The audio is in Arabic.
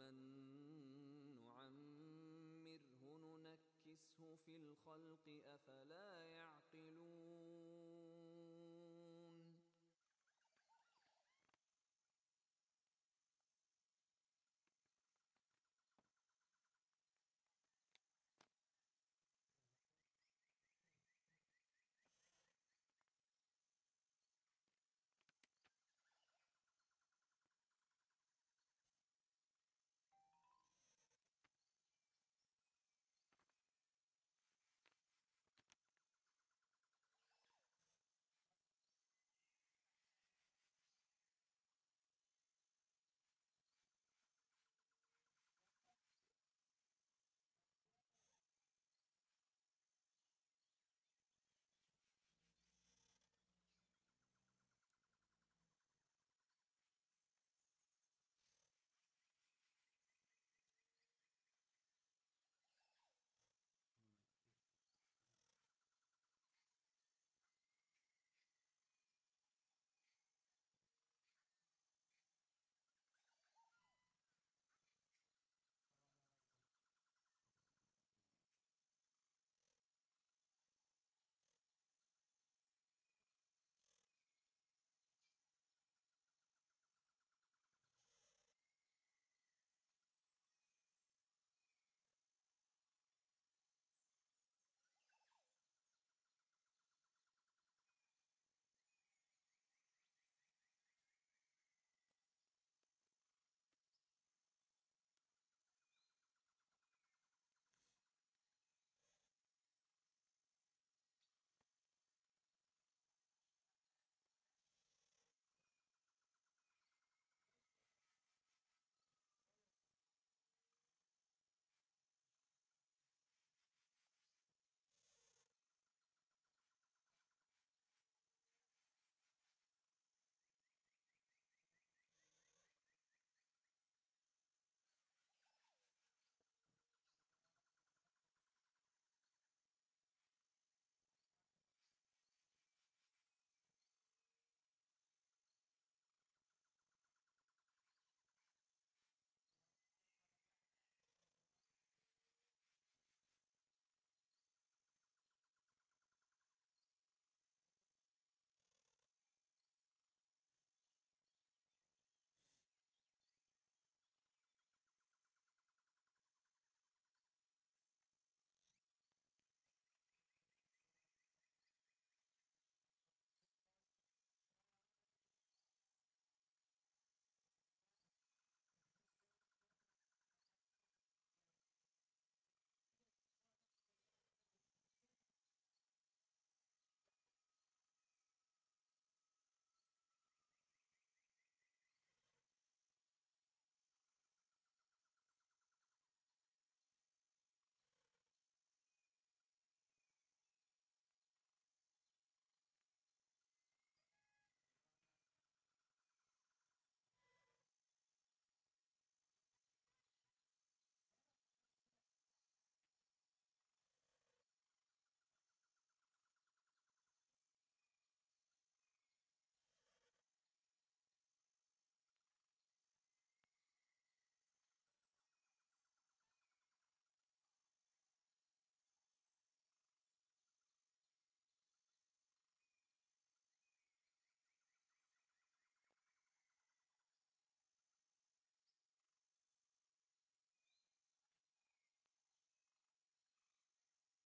ومن نعمره ننكسه في الخلق أفلا